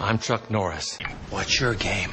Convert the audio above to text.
I'm Chuck Norris. What's your game?